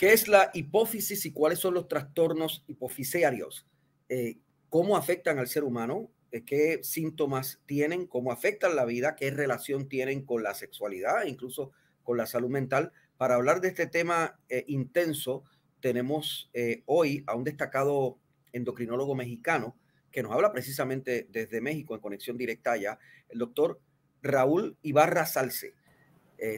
¿Qué es la hipófisis y cuáles son los trastornos hipofisiarios? Eh, ¿Cómo afectan al ser humano? Eh, ¿Qué síntomas tienen? ¿Cómo afectan la vida? ¿Qué relación tienen con la sexualidad? Incluso con la salud mental. Para hablar de este tema eh, intenso, tenemos hoy a un destacado endocrinólogo mexicano que nos habla precisamente desde México en conexión directa allá, el doctor Raúl Ibarra Salce.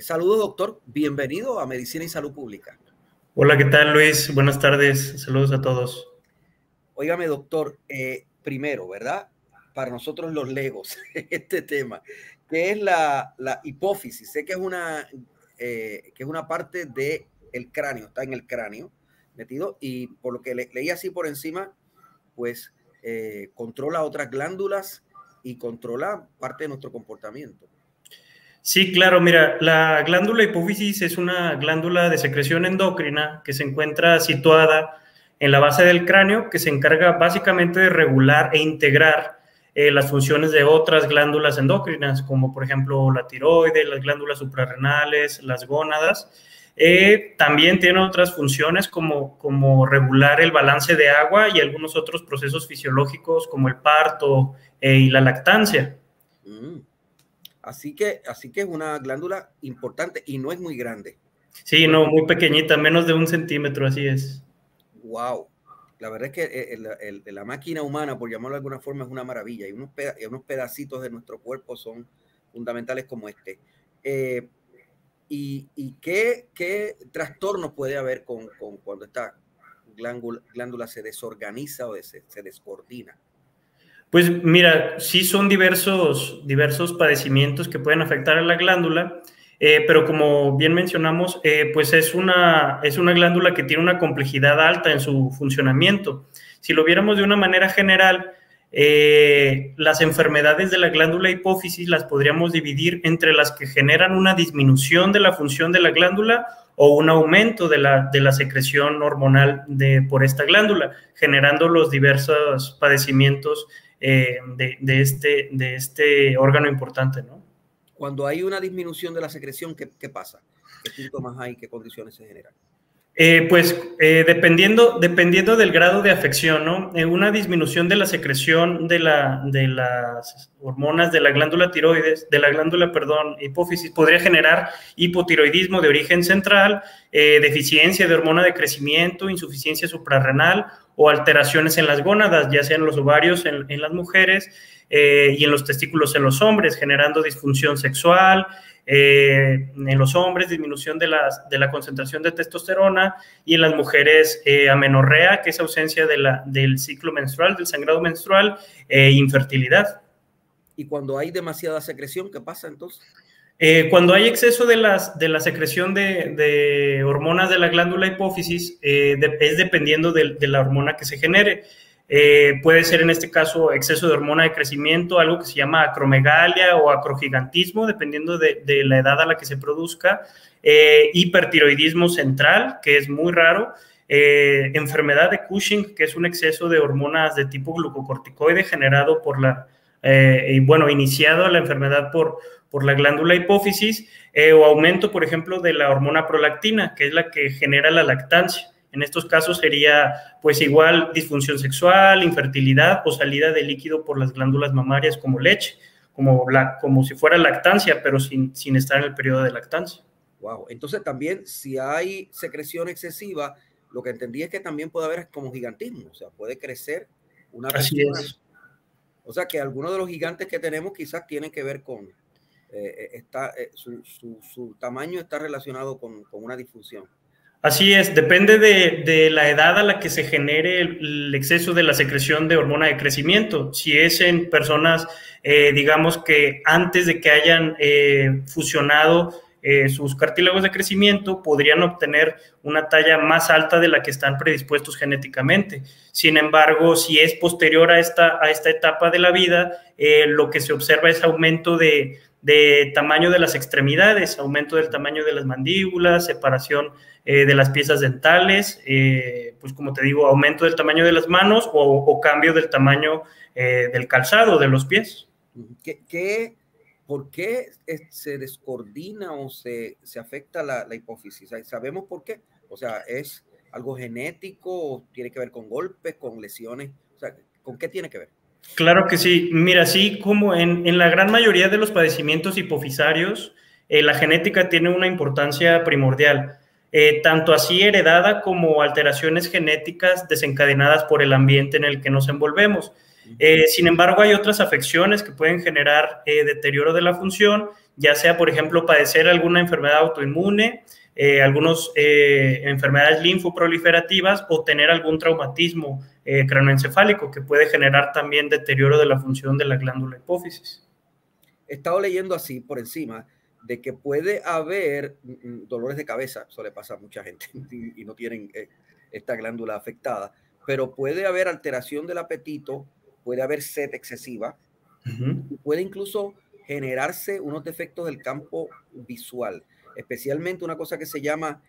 saludos, doctor. Bienvenido a Medicina y Salud Pública. Hola, ¿qué tal Luis? Buenas tardes, saludos a todos. Óigame, doctor, eh, primero, ¿verdad? Para nosotros los legos, este tema, que es la, hipófisis. Sé que es una, eh, que es una parte del el cráneo, está en el cráneo metido, y por lo que leí así por encima, pues eh, controla otras glándulas y controla parte de nuestro comportamiento. Sí, claro, mira, la glándula hipófisis es una glándula de secreción endocrina que se encuentra situada en la base del cráneo, que se encarga básicamente de regular e integrar eh, las funciones de otras glándulas endocrinas, como por ejemplo la tiroides, las glándulas suprarrenales, las gónadas. Eh, también tiene otras funciones como, como regular el balance de agua y algunos otros procesos fisiológicos como el parto eh, y la lactancia. Mm. Así que, así que es una glándula importante y no es muy grande. Sí, no, muy pequeñita, menos de un centímetro, así es. Wow. La verdad es que eh, la máquina humana, por llamarlo de alguna forma, es una maravilla y unos, unos pedacitos de nuestro cuerpo son fundamentales como este. Eh, ¿Y, qué, trastornos puede haber con, cuando esta glándula, se desorganiza o se, se descoordina? Pues mira, sí son diversos, diversos padecimientos que pueden afectar a la glándula, eh, pero como bien mencionamos, eh, pues es una, es una glándula que tiene una complejidad alta en su funcionamiento. Si lo viéramos de una manera general, eh, las enfermedades de la glándula hipófisis las podríamos dividir entre las que generan una disminución de la función de la glándula o un aumento de la, de la secreción hormonal de, por esta glándula, generando los diversos padecimientos eh, de, este, de este órgano importante, ¿no? Cuando hay una disminución de la secreción, ¿qué, qué pasa? ¿Qué síntomas hay? ¿Qué condiciones se generan? Eh, pues eh, dependiendo, dependiendo del grado de afección, ¿no? una disminución de la secreción de, la, de las hormonas de la glándula tiroides, de la glándula, perdón, hipófisis, podría generar hipotiroidismo de origen central, deficiencia de hormona de crecimiento, insuficiencia suprarrenal o alteraciones en las gónadas, ya sean los ovarios en, las mujeres eh, y en los testículos en los hombres, generando disfunción sexual, eh, en los hombres disminución de, de, la concentración de testosterona y en las mujeres eh, amenorrea, que es ausencia de la, del ciclo menstrual, del sangrado menstrual, e infertilidad. ¿Y cuando hay demasiada secreción, qué pasa entonces? Eh, cuando hay exceso de, las, de la secreción de, hormonas de la glándula hipófisis, eh, es dependiendo de, la hormona que se genere. Eh, puede ser en este caso exceso de hormona de crecimiento, algo que se llama acromegalia o acrogigantismo, dependiendo de, la edad a la que se produzca. hipertiroidismo central, que es muy raro. enfermedad de Cushing, que es un exceso de hormonas de tipo glucocorticoide generado por la, y bueno, iniciado la enfermedad por por la glándula hipófisis eh, o aumento, por ejemplo, de la hormona prolactina, que es la que genera la lactancia. En estos casos sería pues igual disfunción sexual, infertilidad o salida de líquido por las glándulas mamarias como leche, como, la, como si fuera lactancia, pero sin, sin estar en el periodo de lactancia. Wow, entonces también si hay secreción excesiva, lo que entendí es que también puede haber como gigantismo, o sea, puede crecer una persona. Así es. O sea que algunos de los gigantes que tenemos quizás tienen que ver con, eh, eh, está, eh, su, tamaño está relacionado con, una disfunción. Así es, depende de, la edad a la que se genere el, exceso de la secreción de hormona de crecimiento. Si es en personas, digamos que antes de que hayan fusionado sus cartílagos de crecimiento, podrían obtener una talla más alta de la que están predispuestos genéticamente. Sin embargo, si es posterior a esta, a esta etapa de la vida, lo que se observa es aumento de, de tamaño de las extremidades, aumento del tamaño de las mandíbulas, separación eh, de las piezas dentales, eh, pues como te digo, aumento del tamaño de las manos o, cambio del tamaño eh, del calzado de los pies. ¿Qué, ¿por qué se descoordina o se, se afecta la, la, hipófisis? ¿Sabemos por qué? O sea, ¿es algo genético? ¿Tiene que ver con golpes, con lesiones? O sea, ¿con qué tiene que ver? Claro que sí. Mira, sí, como en, en la gran mayoría de los padecimientos hipofisarios, eh, la genética tiene una importancia primordial. Eh, tanto así heredada como alteraciones genéticas desencadenadas por el ambiente en el que nos envolvemos. Eh, sin embargo, hay otras afecciones que pueden generar deterioro de la función, ya sea, por ejemplo, padecer alguna enfermedad autoinmune, algunas enfermedades linfoproliferativas o tener algún traumatismo cranoencefálico que puede generar también deterioro de la función de la glándula hipófisis. He estado leyendo así por encima de que puede haber mm, mm, dolores de cabeza, eso le pasa a mucha gente y, no tienen eh, esta glándula afectada, pero puede haber alteración del apetito, puede haber sed excesiva, puede incluso generarse unos defectos del campo visual, especialmente una cosa que se llama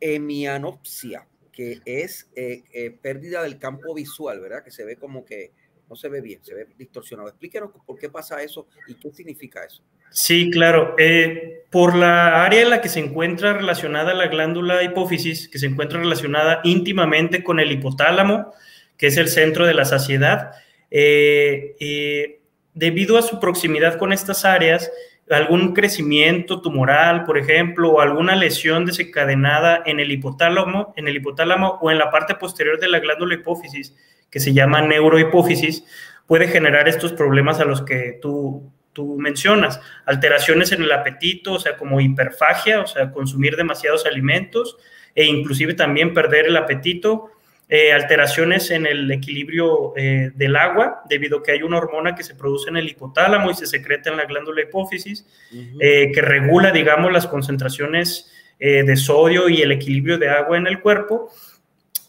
hemianopsia, que es eh, eh, pérdida del campo visual, ¿verdad? Que se ve como que no se ve bien, se ve distorsionado. Explíquenos por qué pasa eso y qué significa eso. Sí, claro. Eh, por la área en la que se encuentra relacionada la glándula hipófisis, que se encuentra relacionada íntimamente con el hipotálamo, que es el centro de la saciedad, eh, debido a su proximidad con estas áreas, algún crecimiento tumoral, por ejemplo, o alguna lesión desencadenada en el hipotálamo, en el hipotálamo o en la parte posterior de la glándula hipófisis, que se llama neurohipófisis, puede generar estos problemas a los que tú, tú mencionas. Alteraciones en el apetito, o sea, como hiperfagia, o sea, consumir demasiados alimentos e inclusive también perder el apetito. Eh, alteraciones en el equilibrio eh, del agua, debido a que hay una hormona que se produce en el hipotálamo y se secreta en la glándula hipófisis, eh, que regula, digamos, las concentraciones de sodio y el equilibrio de agua en el cuerpo.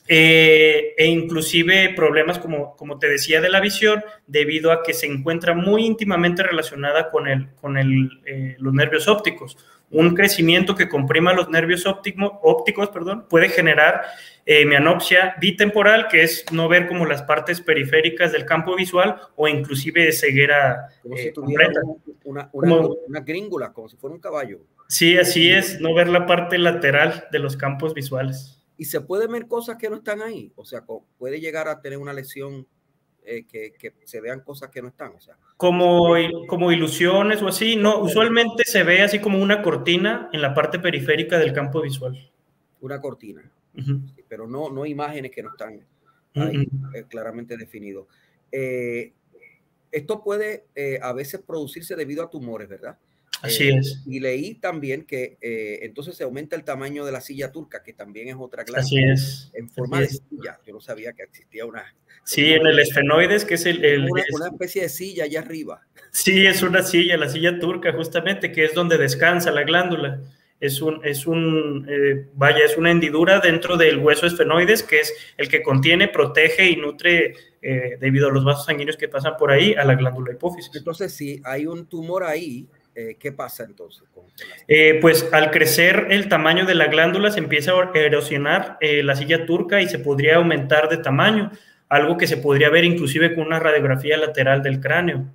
Eh, e inclusive problemas, como, como te decía, de la visión, debido a que se encuentra muy íntimamente relacionada con, el, con el, eh, los nervios ópticos. Un crecimiento que comprima los nervios óptico, ópticos perdón, puede generar eh, mianopsia bitemporal, que es no ver como las partes periféricas del campo visual o inclusive ceguera como si completa. Una, una, una gríngula, como si fuera un caballo. Sí, así es, no ver la parte lateral de los campos visuales y se puede ver cosas que no están ahí. O sea, puede llegar a tener una lesión eh, que, que, se vean cosas que no están. O sea, como, como ilusiones o así. No, usualmente se ve así como una cortina en la parte periférica del campo visual. Una cortina. pero no, no imágenes que no están ahí eh, claramente definidos. Eh, esto puede a veces producirse debido a tumores, ¿verdad? Así eh, es. Y leí también que eh, entonces se aumenta el tamaño de la silla turca, que también es otra clase. Así es. En forma de silla. Yo no sabía que existía una. Sí, en el esfenoides, que es el. una, especie de silla allá arriba. Sí, es una silla, la silla turca, justamente, que es donde descansa la glándula. Es un, es un eh, vaya, es una hendidura dentro del hueso esfenoides, que es el que contiene, protege y nutre, debido a los vasos sanguíneos que pasan por ahí, a la glándula hipófisis. Entonces, si hay un tumor ahí, eh, ¿qué pasa entonces? Eh, pues al crecer el tamaño de la glándula se empieza a erosionar eh, la silla turca y se podría aumentar de tamaño, algo que se podría ver inclusive con una radiografía lateral del cráneo.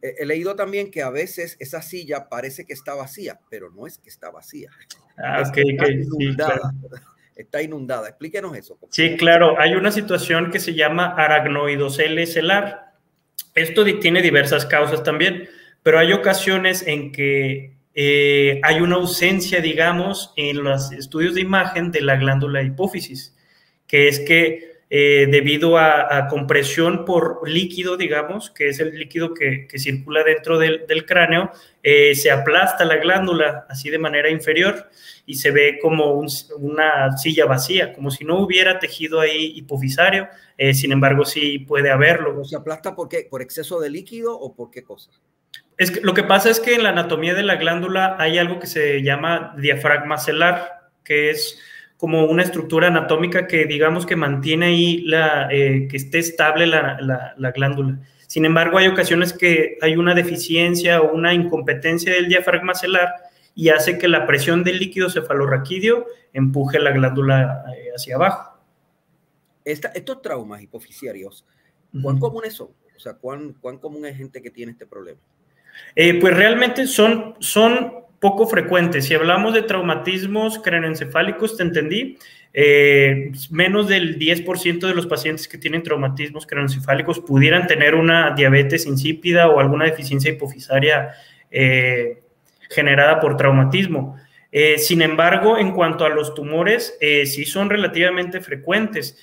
He leído también que a veces esa silla parece que está vacía, pero no es que está vacía. Ah, está, inundada, está inundada. Explíquenos eso. Sí, claro. Hay una situación que se llama aracnoidocele celar. Esto tiene diversas causas también pero hay ocasiones en que eh, hay una ausencia, digamos, en los estudios de imagen de la glándula hipófisis, que es que eh, debido a, compresión por líquido, digamos, que es el líquido que, circula dentro del, cráneo, eh, se aplasta la glándula así de manera inferior y se ve como una silla vacía, como si no hubiera tejido ahí hipofisario, sin embargo sí puede haberlo. ¿Se aplasta por qué? ¿Por exceso de líquido o por qué cosa? Es que, lo que pasa es que en la anatomía de la glándula hay algo que se llama diafragma celar, que es como una estructura anatómica que digamos que mantiene ahí la, eh, que esté estable la, la, glándula. Sin embargo, hay ocasiones que hay una deficiencia o una incompetencia del diafragma celar y hace que la presión del líquido cefalorraquídeo empuje la glándula eh, hacia abajo. estos traumas hipoficiarios, ¿cuán comunes son? O sea, ¿cuán, ¿cuán común es gente que tiene este problema? Eh, pues realmente son, son poco frecuentes. Si hablamos de traumatismos craneoencefálicos, te entendí, eh, menos del 10% de los pacientes que tienen traumatismos craneoencefálicos pudieran tener una diabetes insípida o alguna deficiencia hipofisaria eh, generada por traumatismo. Eh, sin embargo, en cuanto a los tumores, sí son relativamente frecuentes,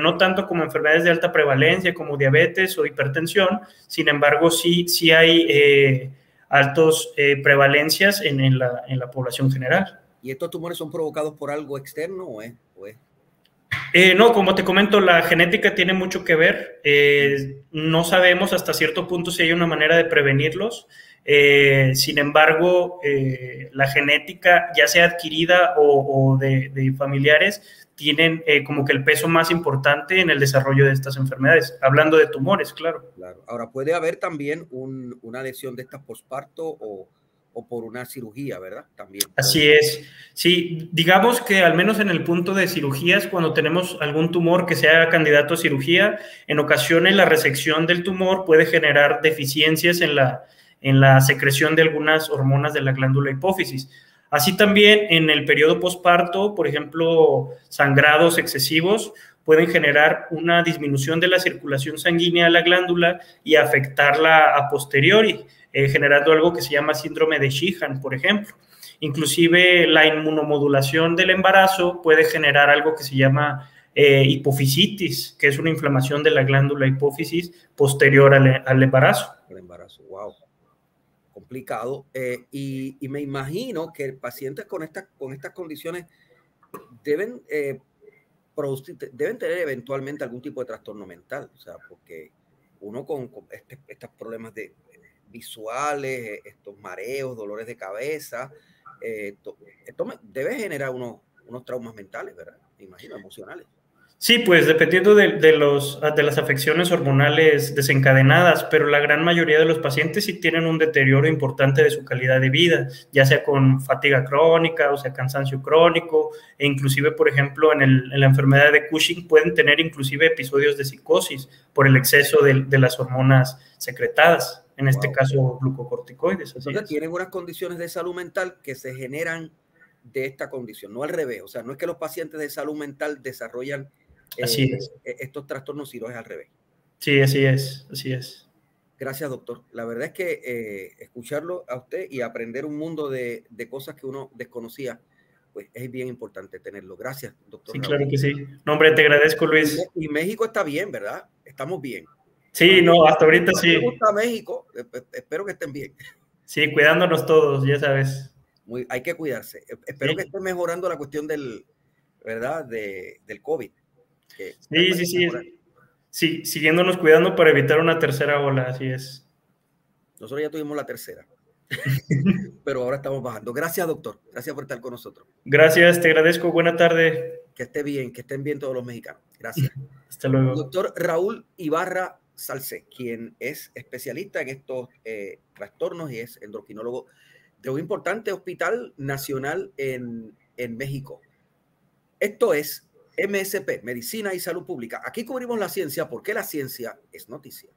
no tanto como enfermedades de alta prevalencia como diabetes o hipertensión, sin embargo, sí, sí hay altos prevalencias en, la, en la población general. ¿Y estos tumores son provocados por algo externo o es? Eh, no, como te comento, la genética tiene mucho que ver. Eh, no sabemos hasta cierto punto si hay una manera de prevenirlos. Eh, sin embargo, la genética, ya sea adquirida o, de, familiares, tienen como que el peso más importante en el desarrollo de estas enfermedades. Hablando de tumores, claro. claro. Ahora, puede haber también una lesión de estas posparto o o por una cirugía, ¿verdad? También. Así es. Sí, digamos que al menos en el punto de cirugías, cuando tenemos algún tumor que sea candidato a cirugía, en ocasiones la resección del tumor puede generar deficiencias en la, en la secreción de algunas hormonas de la glándula hipófisis. Así también en el periodo posparto, por ejemplo, sangrados excesivos pueden generar una disminución de la circulación sanguínea a la glándula y afectarla a posteriori. Eh, generando algo que se llama síndrome de Sheehan, por ejemplo. Inclusive la inmunomodulación del embarazo puede generar algo que se llama eh, hipofisitis, que es una inflamación de la glándula hipófisis posterior al. El embarazo. Complicado. Eh, y, me imagino que pacientes con, esta, con estas condiciones deben, producir, deben tener eventualmente algún tipo de trastorno mental, o sea, porque uno con, este, estos problemas de visuales, eh, estos mareos, dolores de cabeza. Eh, esto, debe generar unos, unos traumas mentales, ¿verdad? Me imagino, emocionales. Sí, pues dependiendo de, los, de las afecciones hormonales desencadenadas, pero la gran mayoría de los pacientes sí tienen un deterioro importante de su calidad de vida, ya sea con fatiga crónica, o sea, cansancio crónico, e inclusive, por ejemplo, en, el, en la enfermedad de Cushing pueden tener inclusive episodios de psicosis por el exceso de, de las hormonas secretadas en este caso glucocorticoides. Entonces tienen unas condiciones de salud mental que se generan de esta condición, no al revés. O sea, no es que los pacientes de salud mental desarrollan eh, e-, estos trastornos, sino es al revés. Sí, así es, así es. Gracias, doctor. La verdad es que eh, escucharlo a usted y aprender un mundo de, cosas que uno desconocía, pues es bien importante tenerlo. Gracias, doctor. Sí, claro que sí. No, hombre, te agradezco, Luis. y México está bien, ¿verdad? Estamos bien. Sí, no, hasta ahorita sí. Me gusta México, eh, eh, espero que estén bien. Sí, cuidándonos todos, ya sabes. Muy, hay que cuidarse. Espero que estén mejorando la cuestión del, ¿verdad? De, del COVID. Sí, sí, sí. Sí, siguiéndonos cuidando para evitar una tercera ola, así es. Nosotros ya tuvimos la tercera, pero ahora estamos bajando. Gracias, doctor. Gracias por estar con nosotros. Gracias, te agradezco. Buena tarde. Que esté bien, que estén bien todos los mexicanos. Gracias. Hasta luego. Doctor Raúl Ibarra Salce, quien es especialista en estos eh, trastornos y es endocrinólogo de un importante hospital nacional en, en México. Esto es MSP, Medicina y Salud Pública. Aquí cubrimos la ciencia porque la ciencia es noticia.